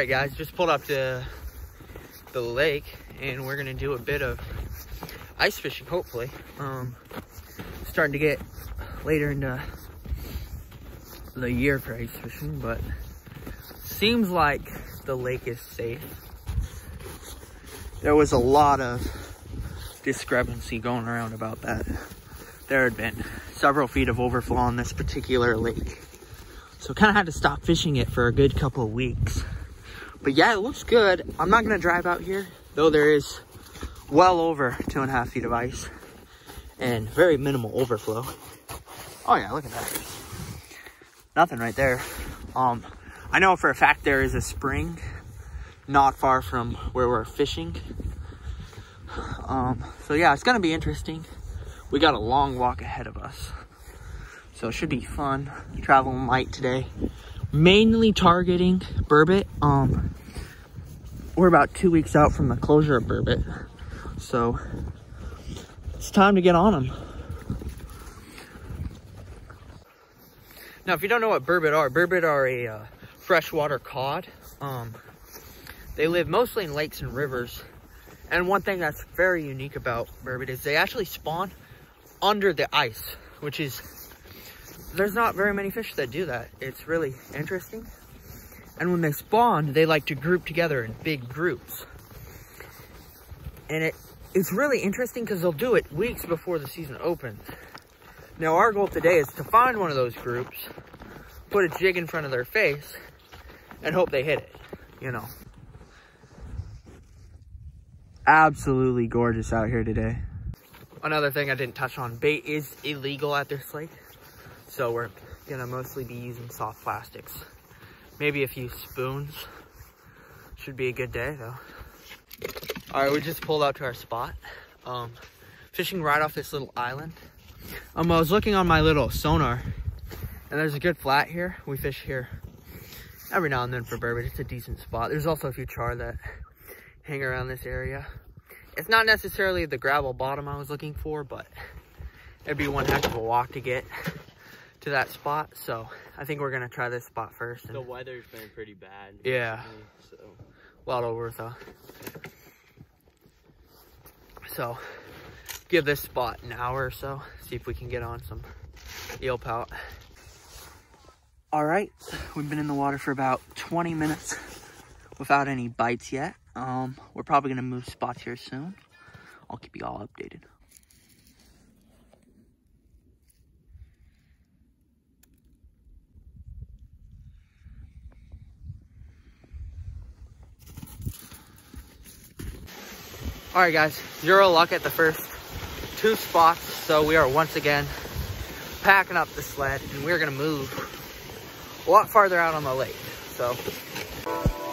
right, guys, just pulled up to the lake and we're gonna do a bit of ice fishing, hopefully. Um, starting to get later into the year for ice fishing, but seems like the lake is safe. There was a lot of discrepancy going around about that. There had been several feet of overflow on this particular lake. So kind of had to stop fishing it for a good couple of weeks. But yeah, it looks good. I'm not gonna drive out here, though there is well over two and a half feet of ice and very minimal overflow. Oh yeah, look at that. Nothing right there. Um, I know for a fact there is a spring not far from where we're fishing. Um, so yeah, it's gonna be interesting. We got a long walk ahead of us. So it should be fun. Traveling light today. Mainly targeting burbot. Um, we're about two weeks out from the closure of burbot. So it's time to get on them. Now, if you don't know what burbot are, burbot are a uh, freshwater cod. Um, they live mostly in lakes and rivers. And one thing that's very unique about burbot is they actually spawn under the ice, which is, there's not very many fish that do that. It's really interesting. And when they spawn, they like to group together in big groups. And it, it's really interesting because they'll do it weeks before the season opens. Now our goal today is to find one of those groups, put a jig in front of their face, and hope they hit it, you know. Absolutely gorgeous out here today. Another thing I didn't touch on, bait is illegal at this lake. So we're gonna mostly be using soft plastics. Maybe a few spoons. Should be a good day though. All right, we just pulled out to our spot. Um, fishing right off this little island. Um, I was looking on my little sonar and there's a good flat here. We fish here every now and then for burbot. It's a decent spot. There's also a few char that hang around this area. It's not necessarily the gravel bottom I was looking for, but it'd be one heck of a walk to get to that spot. So I think we're gonna try this spot first. the weather's been pretty bad. Yeah. So. Well over though. So give this spot an hour or so, see if we can get on some eel pout. All right, we've been in the water for about 20 minutes without any bites yet. Um, we're probably gonna move spots here soon. I'll keep you all updated. All right, guys, zero luck at the first two spots. So we are once again packing up the sled and we're gonna move a lot farther out on the lake. So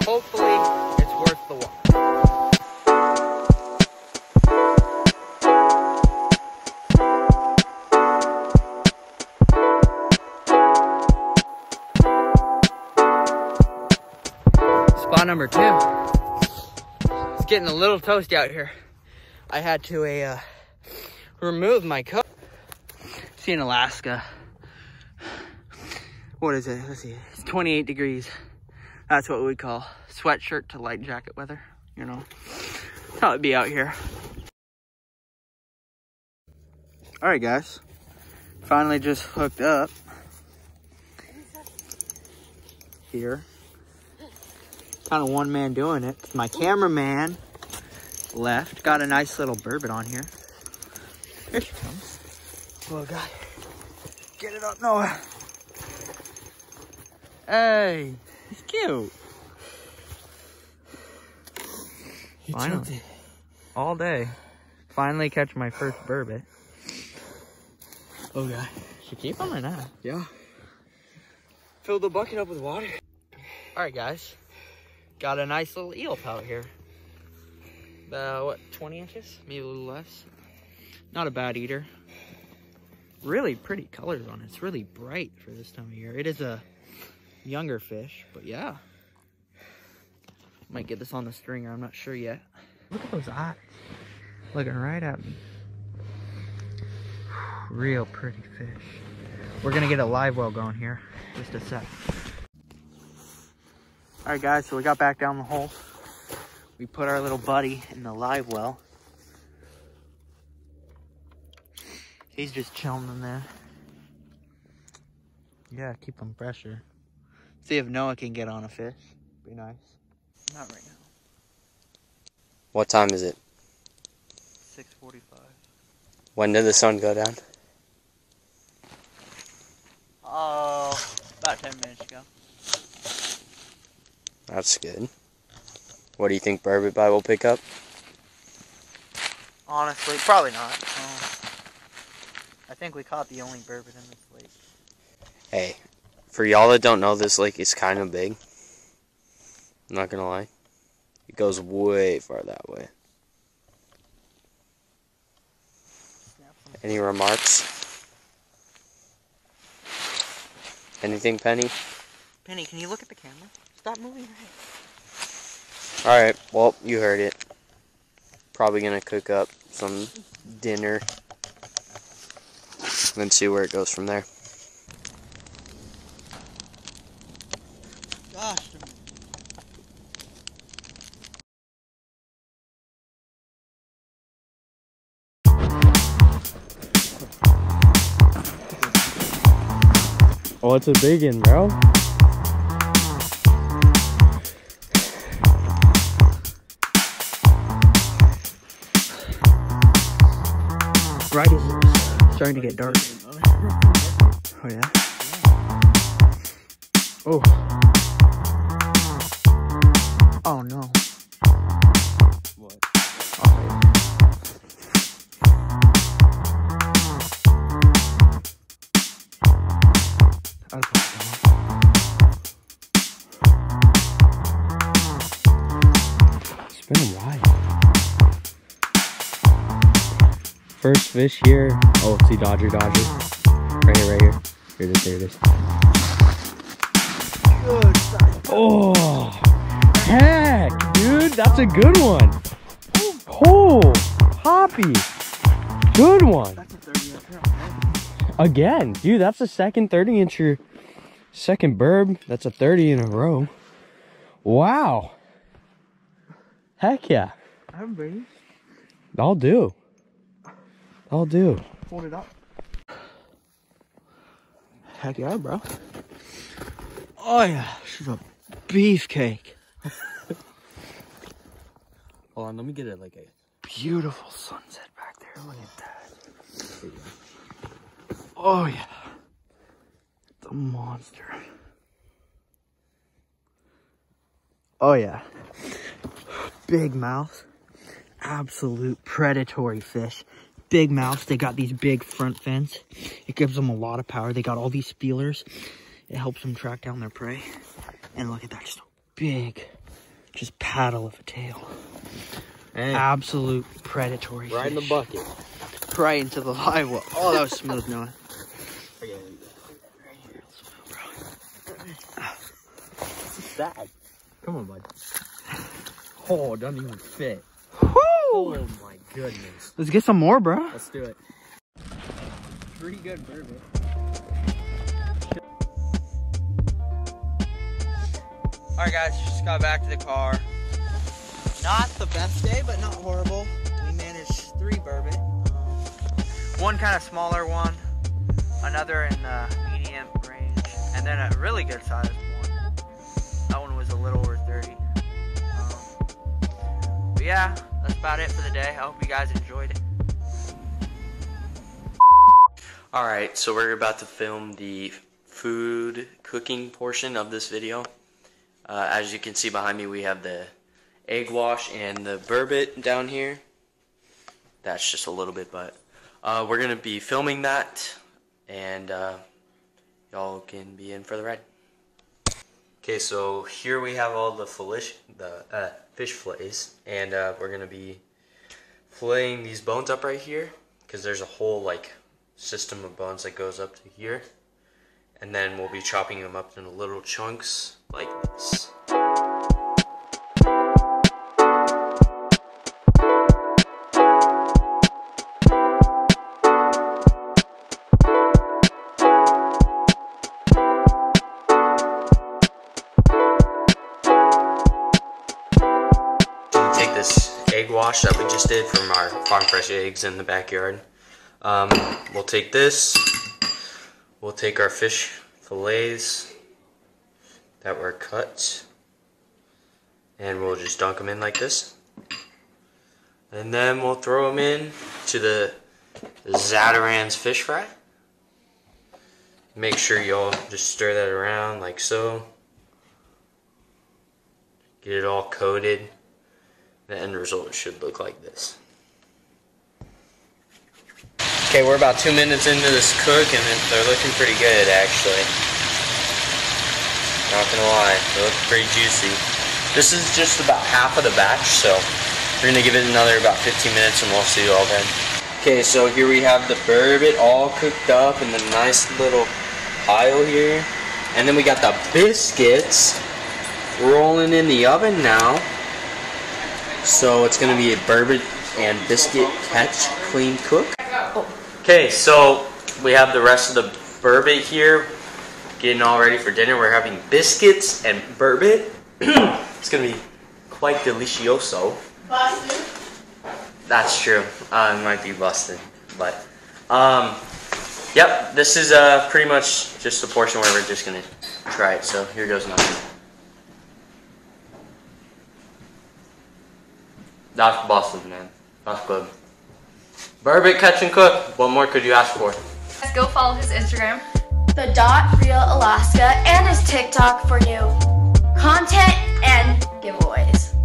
hopefully it's worth the walk. Spot number two. Getting a little toasty out here. I had to uh, remove my coat. See in Alaska. What is it? Let's see. It's 28 degrees. That's what we call sweatshirt to light jacket weather. You know, that's how it'd be out here. All right, guys. Finally just hooked up here. Kind of one man doing it. My cameraman left. Got a nice little burbot on here. Here she comes. Little guy. Get it up, Noah. Hey, he's cute. He Finally. All day. Finally catch my first burbot. Oh, God. Should keep him or not? Yeah. Fill the bucket up with water. All right, guys. Got a nice little eel pout here. About, what, 20 inches? Maybe a little less. Not a bad eater. Really pretty colors on it. It's really bright for this time of year. It is a younger fish, but yeah. Might get this on the stringer. I'm not sure yet. Look at those eyes. Looking right at me. Real pretty fish. We're gonna get a live well going here. Just a sec. All right, guys, so we got back down the hole. We put our little buddy in the live well. He's just chilling in there. Yeah, keep him pressure. See if Noah can get on a fish. Be nice. Not right now. What time is it? 6:45. When did the sun go down? Oh, about 10 minutes ago. That's good. What do you think Burbot Bite will pick up? Honestly, probably not. Um, I think we caught the only burbot in this lake. Hey, for y'all that don't know, this lake is kind of big. I'm not gonna lie. It goes way far that way. Any remarks? Anything, Penny? Penny, can you look at the camera? Stop moving your head. Alright, well, you heard it. Probably gonna cook up some dinner. Then see where it goes from there. Gosh. Oh, it's a big one, bro. Right as it's starting to get dark. Oh, yeah? Oh. Oh, no. What? It's been a while. First fish here. Oh, see Dodger, Dodger. Right here, right here. Here it is, here it is. Oh, heck, dude, that's a good one. Oh, Poppy. Good one. That's a 30 up Again, dude, that's the second 30 incher, second burb. That's a 30 in a row. Wow. Heck yeah. I'm ready. I'll do. I'll do. Hold it up. Heck yeah, bro. Oh yeah, she's a beefcake. Hold on, let me get it like a. Beautiful sunset back there. Look at that. Oh yeah. It's a monster. Oh yeah. Big mouth. Absolute predatory fish. Big mouths. They got these big front fins. It gives them a lot of power. They got all these feelers. It helps them track down their prey. And look at that, just a big, just paddle of a tail. Absolute predatory Right in the bucket. Right into the live well. Oh, that was smooth, Noah. That. Come on, bud. Oh, it doesn't even fit. Woo! Oh my goodness. Let's get some more, bro. Let's do it. Pretty good burbot. All right, guys, just got back to the car. Not the best day, but not horrible. We managed three burbot. Um, one kind of smaller one, another in the medium range, and then a really good sized one. That one was a little over 30. Um, but yeah, that's about it for the day. I hope you guys enjoyed it. Alright, so we're about to film the food cooking portion of this video. Uh, as you can see behind me, we have the egg wash and the burbot down here. That's just a little bit, but uh, we're going to be filming that, and uh, y'all can be in for the ride. Okay, so here we have all the the uh, fish fillets, and uh, we're to be filleting these bones up right here, because there's a whole, like, system of bones that goes up to here. And then we'll be chopping them up into little chunks like this. This egg wash that we just did from our farm fresh eggs in the backyard. Um, we'll take this. We'll take our fish fillets that were cut and we'll just dunk them in like this. And then we'll throw them in to the Zatarain's fish fry. Make sure y'all just stir that around like so. Get it all coated. The end result should look like this. Okay, we're about two minutes into this cook and they're looking pretty good actually. Not gonna lie, they look pretty juicy. This is just about half of the batch, so we're gonna give it another about 15 minutes and we'll see you all then. Okay, so here we have the burbot all cooked up in the nice little pile here. And then we got the biscuits rolling in the oven now. So it's gonna be a burbot and biscuit catch clean cook. Okay, so we have the rest of the burbot here, getting all ready for dinner. We're having biscuits and burbot. it's gonna be quite delicioso. Busted. That's true. Uh, it might be busted, but um, yep. This is uh pretty much just the portion where we're just gonna try it. So here goes nothing. That's busted, man. That's good. Burbot catch and cook. What more could you ask for? Let's go follow his Instagram. the dot reel Alaska and his TikTok for new content and giveaways.